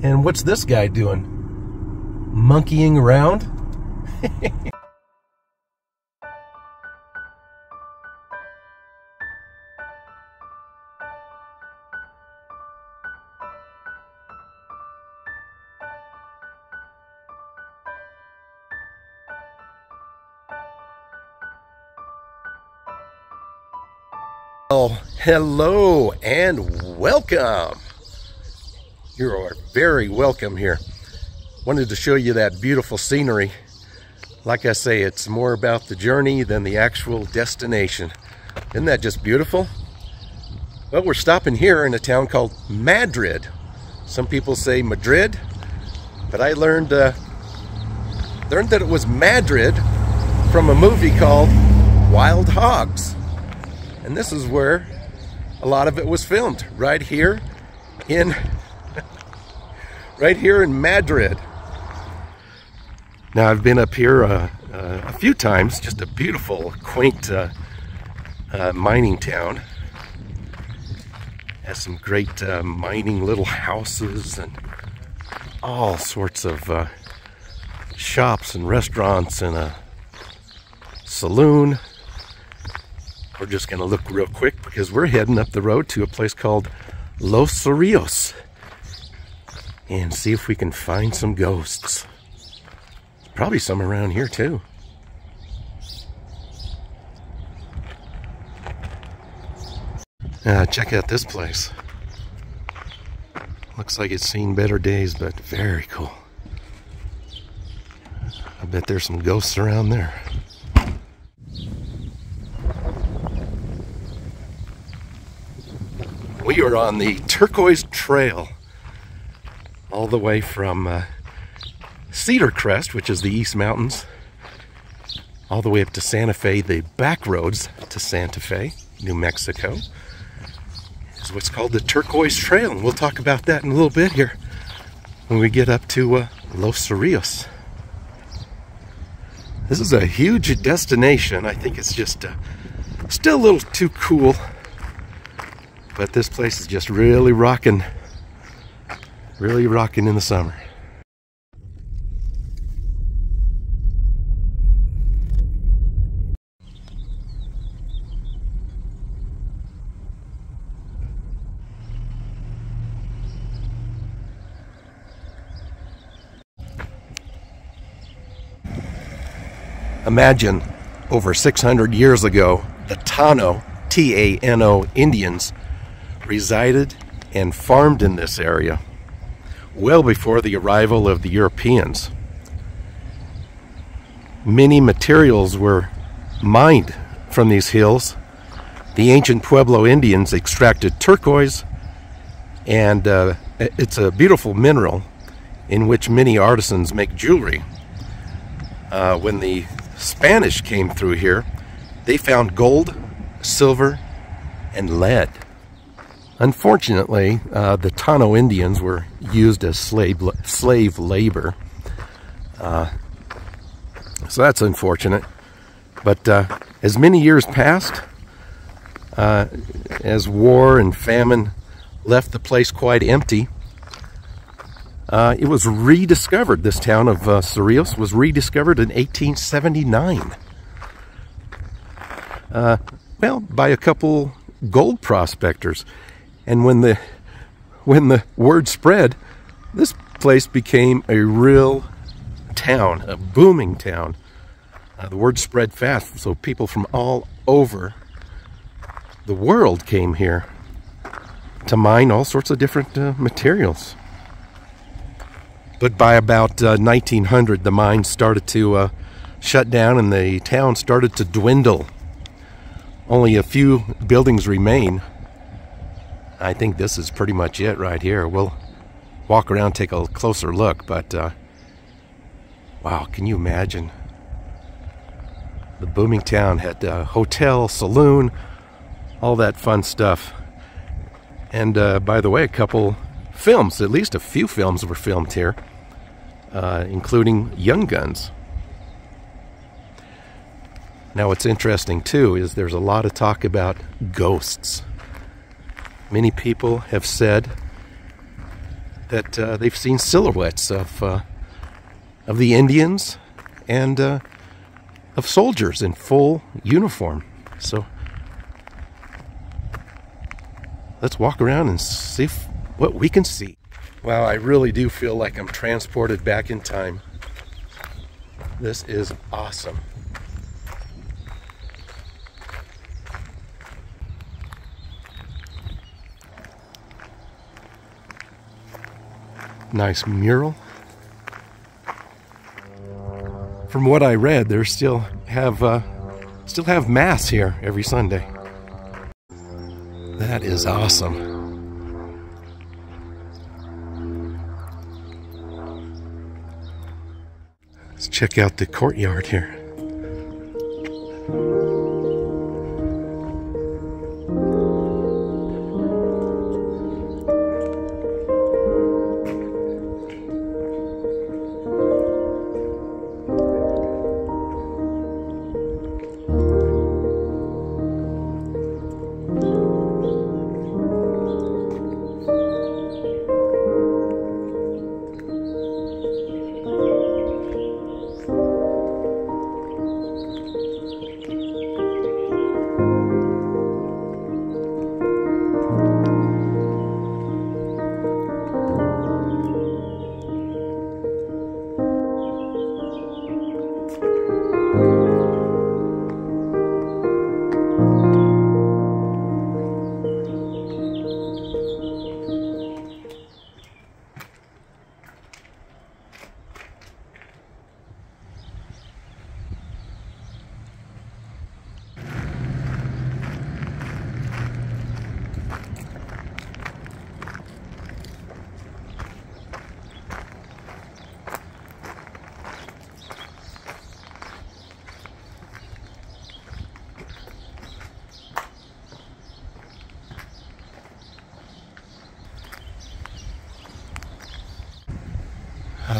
And what's this guy doing? Monkeying around? Well, hello and welcome. You are very welcome here. Wanted to show you that beautiful scenery. Like I say, it's more about the journey than the actual destination. Isn't that just beautiful? Well, we're stopping here in a town called Madrid. Some people say Madrid, but I learned uh, learned that it was Madrid from a movie called Wild Hogs. And this is where a lot of it was filmed, right here in right here in Madrid. Now I've been up here uh, uh, a few times, just a beautiful, quaint uh, uh mining town. Has some great uh, mining little houses and all sorts of uh, shops and restaurants and a saloon we're just going to look real quick because we're heading up the road to a place called Los Cerrillos and see if we can find some ghosts. Probably some around here too. Uh, check out this place. Looks like it's seen better days, but very cool. I bet there's some ghosts around there. We are on the Turquoise Trail all the way from uh, Cedar Crest, which is the East Mountains, all the way up to Santa Fe, the back roads to Santa Fe, New Mexico, is what's called the Turquoise Trail. And we'll talk about that in a little bit here when we get up to uh, Los Cerrillos. This is a huge destination. I think it's just uh, still a little too cool but this place is just really rocking, really rocking in the summer. Imagine over 600 years ago, the Tano, T A N O Indians resided and farmed in this area well before the arrival of the Europeans. Many materials were mined from these hills. The ancient Pueblo Indians extracted turquoise, and uh, it's a beautiful mineral in which many artisans make jewelry. Uh, when the Spanish came through here, they found gold, silver, and lead. Unfortunately, uh, the Tano Indians were used as slave, slave labor. Uh, so that's unfortunate. But uh, as many years passed, uh, as war and famine left the place quite empty, uh, it was rediscovered. This town of uh, was rediscovered in 1879. Uh, well, by a couple gold prospectors. And when the when the word spread, this place became a real town, a booming town. Uh, the word spread fast, so people from all over the world came here to mine all sorts of different uh, materials. But by about uh, 1900, the mine started to uh, shut down and the town started to dwindle. Only a few buildings remain. I think this is pretty much it right here. We'll walk around, take a closer look, but uh, wow, can you imagine? The booming town had a hotel, saloon, all that fun stuff. And uh, by the way, a couple films, at least a few films were filmed here, uh, including Young Guns. Now, what's interesting too is there's a lot of talk about ghosts. Many people have said that uh, they've seen silhouettes of uh, of the Indians and uh, of soldiers in full uniform. So let's walk around and see what we can see. Wow, I really do feel like I'm transported back in time. This is awesome. Nice mural. From what I read, they still have uh, still have mass here every Sunday. That is awesome. Let's check out the courtyard here.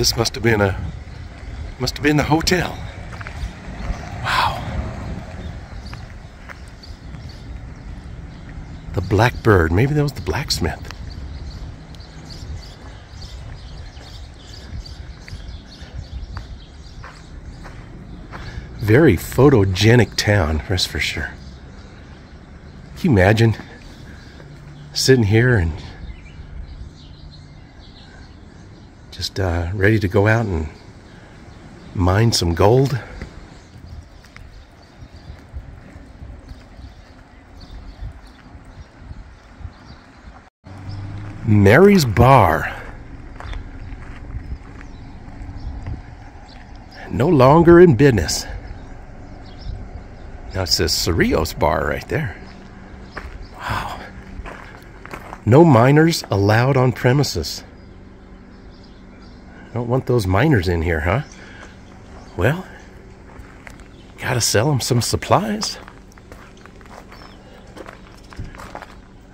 This must have been a must have been the hotel. Wow. The Blackbird. Maybe that was the blacksmith. Very photogenic town, that's for sure. Can you imagine sitting here and just uh, ready to go out and mine some gold. Mary's Bar. No longer in business. Now it says Cerrillos Bar right there. Wow. No minors allowed on premises. Don't want those miners in here, huh? Well, gotta sell them some supplies.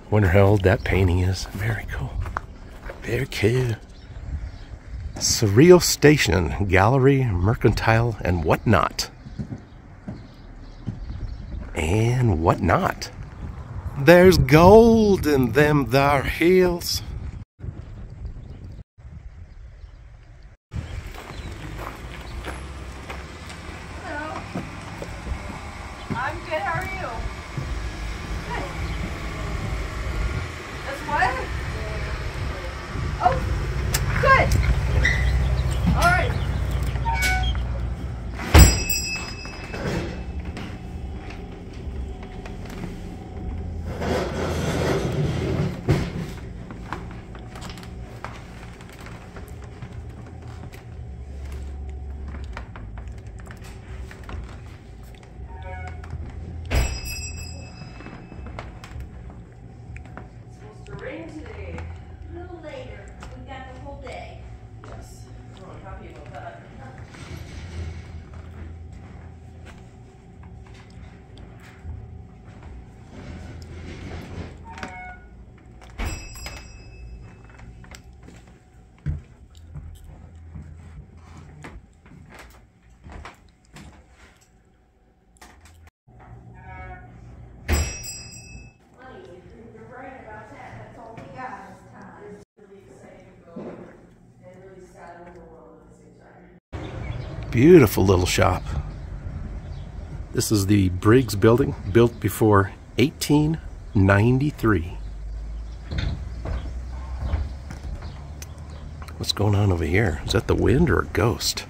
Wonder how old that painting is. Very cool. Very cool. Surreal Station, Gallery, Mercantile, and whatnot. And whatnot. There's gold in them thar hills. I'm good. How are you? Beautiful little shop. This is the Briggs building, built before 1893. What's going on over here? Is that the wind or a ghost?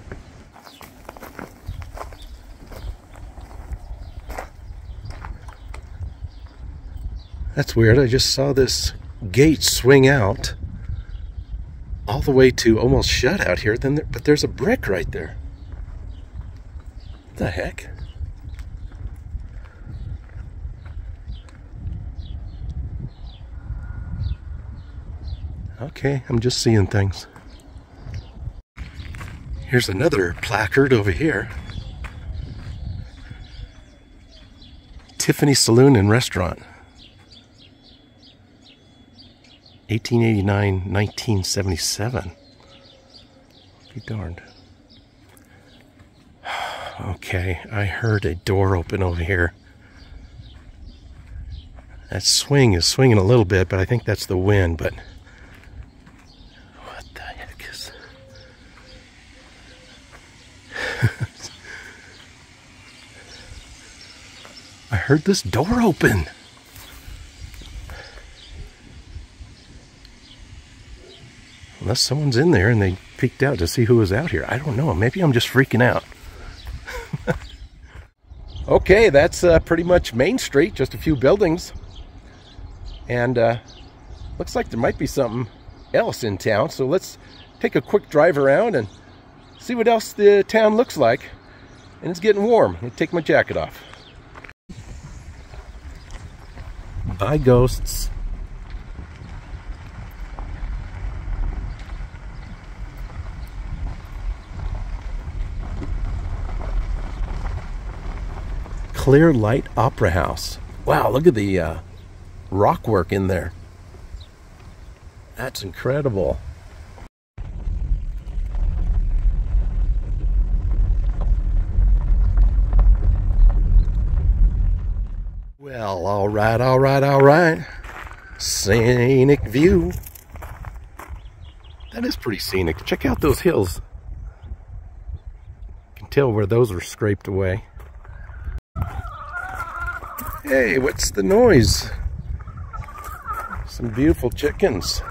That's weird. I just saw this gate swing out all the way to almost shut out here. Then, but there's a brick right there. The heck? Okay, I'm just seeing things. Here's another placard over here. Tiffany Saloon and Restaurant. 1889 1977. Be darned. Okay, I heard a door open over here. That swing is swinging a little bit, but I think that's the wind, but what the heck is I heard this door open. Unless someone's in there and they peeked out to see who was out here. I don't know. Maybe I'm just freaking out. Okay, that's uh, pretty much Main Street, just a few buildings. And uh, looks like there might be something else in town. So let's take a quick drive around and see what else the town looks like. And it's getting warm. Me take my jacket off. Bye, ghosts. Clear Light Opera House. Wow, look at the uh, rock work in there. That's incredible. Well, all right, all right, all right. Scenic view. That is pretty scenic. Check out those hills. You can tell where those were scraped away. Hey, what's the noise? Some beautiful chickens.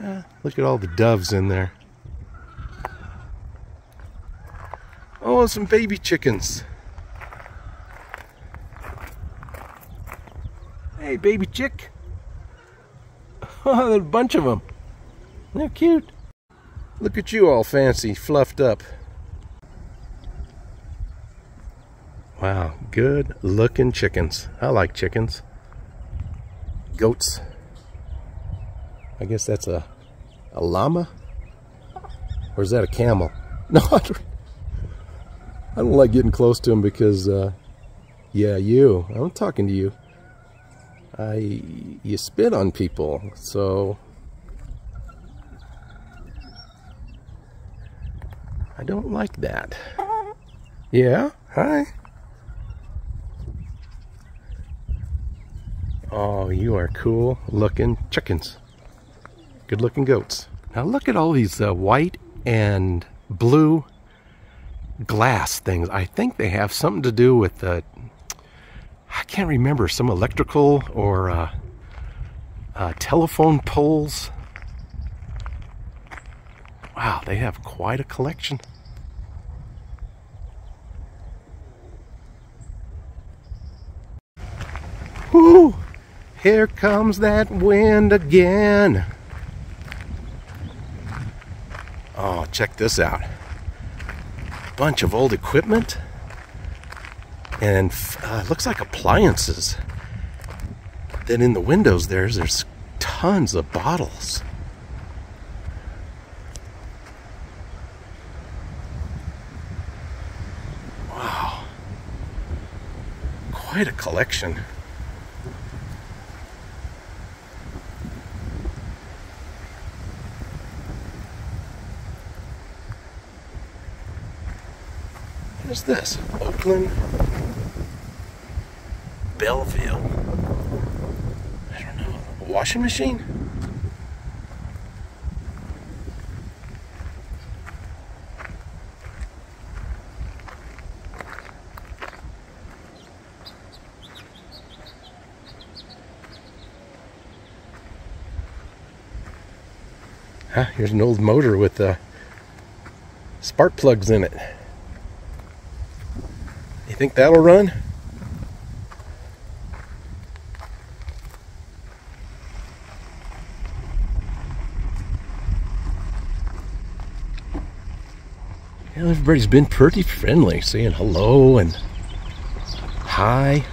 Ah, look at all the doves in there. Oh, some baby chickens. Hey, baby chick. Oh, there's a bunch of them. They're cute. Look at you all fancy, fluffed up. Wow, good looking chickens. I like chickens. Goats. I guess that's a, a llama? Or is that a camel? No, I don't, like getting close to them because, uh, yeah, you. I'm talking to you. I, you spit on people, so I don't like that. Yeah, hi. Oh, you are cool looking chickens. Good looking goats. Now look at all these uh, white and blue glass things. I think they have something to do with the, I can't remember, some electrical or uh, uh, telephone poles. Wow, they have quite a collection. Whoo! Here comes that wind again. Oh, check this out. Bunch of old equipment. And uh, looks like appliances. Then in the windows there's there's tons of bottles. Wow. Quite a collection. What is this? Oakland? Belleville? I don't know. washing machine? Huh, here's an old motor with uh, spark plugs in it. You think that'll run? Yeah, everybody's been pretty friendly, saying hello and hi.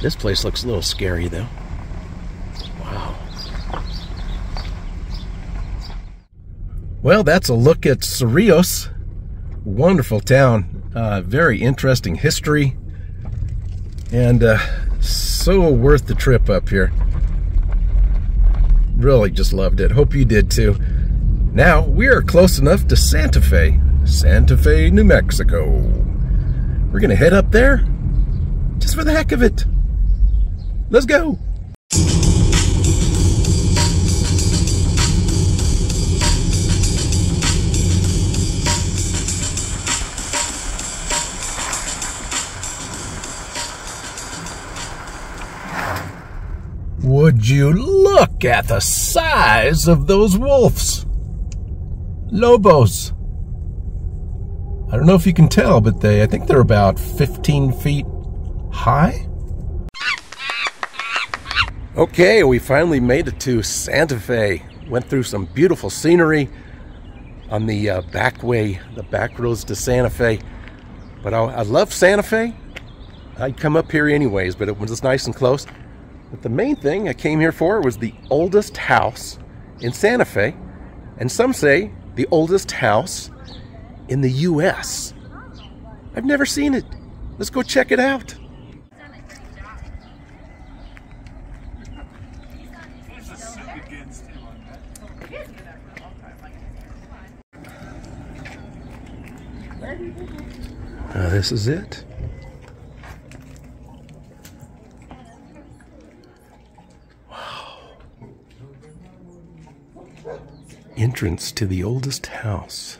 This place looks a little scary though. Well, that's a look at Cerrillos. Wonderful town. Uh, very interesting history. And uh, so worth the trip up here. Really just loved it. Hope you did too. Now, we are close enough to Santa Fe. Santa Fe, New Mexico. We're going to head up there just for the heck of it. Let's go. Would you look at the size of those wolves? Lobos. I don't know if you can tell, but they I think they're about 15 feet high. Okay, we finally made it to Santa Fe. Went through some beautiful scenery on the uh, back way, the back roads to Santa Fe. But I, I love Santa Fe. I'd come up here anyways, but it was nice and close. But the main thing I came here for was the oldest house in Santa Fe, and some say the oldest house in the U.S. I've never seen it. Let's go check it out. Uh, this is it. Entrance to the oldest house.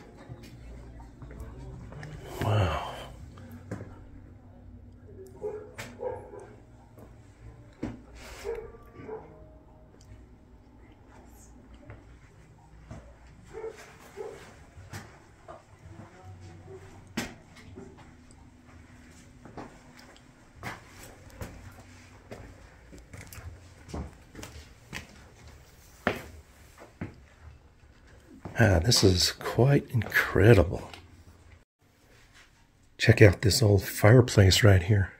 Ah, this is quite incredible. Check out this old fireplace right here.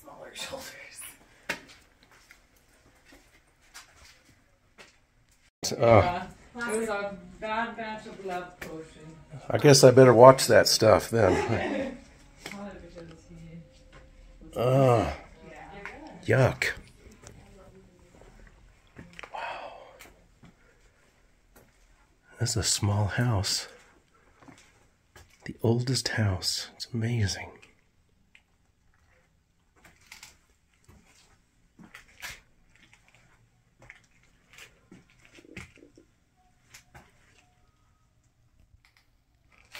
Smaller shoulders. Uh, It was a bad batch of love potion. I guess I better watch that stuff then. Probably because. Ah, yuck. This is a small house. The oldest house. It's amazing.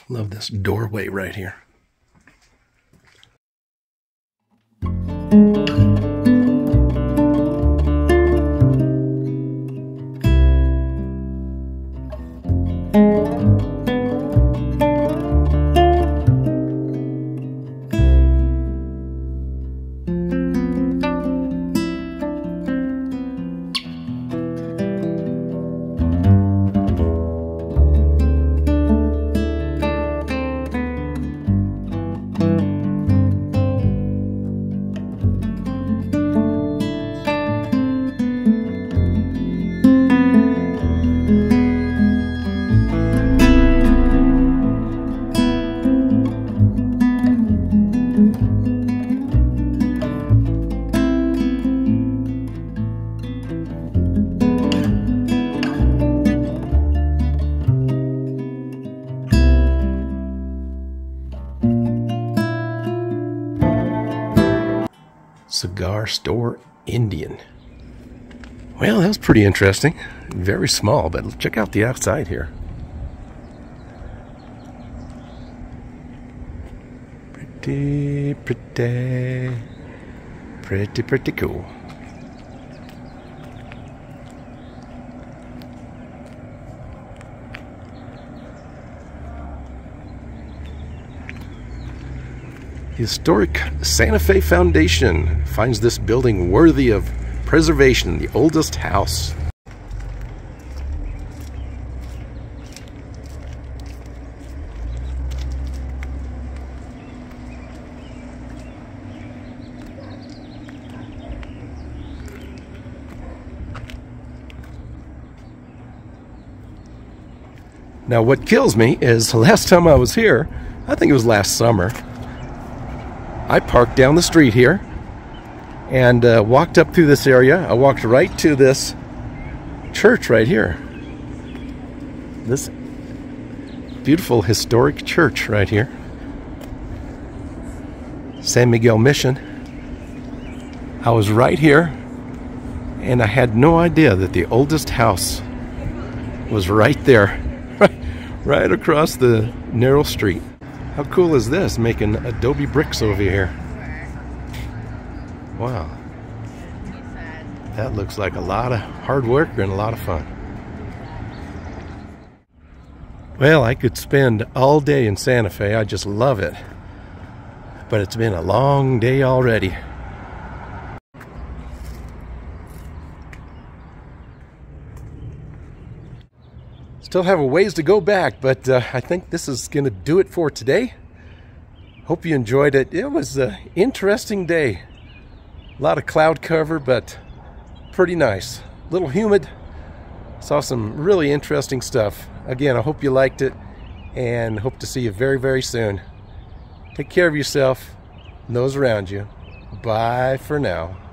Love this doorway right here. Cigar Store Indian. Well, that was pretty interesting. Very small, but check out the outside here. Pretty, pretty, pretty, pretty cool. Historic Santa Fe Foundation finds this building worthy of preservation, the oldest house. Now, what kills me is the last time I was here, I think it was last summer, I parked down the street here and uh, walked up through this area. I walked right to this church right here. This beautiful historic church right here. San Miguel Mission. I was right here and I had no idea that the oldest house was right there, right across the narrow street. How cool is this, making adobe bricks over here? Wow. That looks like a lot of hard work and a lot of fun. Well, I could spend all day in Santa Fe. I just love it. But it's been a long day already. Still have a ways to go back, but uh, I think this is going to do it for today. Hope you enjoyed it. It was an interesting day. A lot of cloud cover, but pretty nice. A little humid. Saw some really interesting stuff. Again, I hope you liked it and hope to see you very, very soon. Take care of yourself and those around you. Bye for now.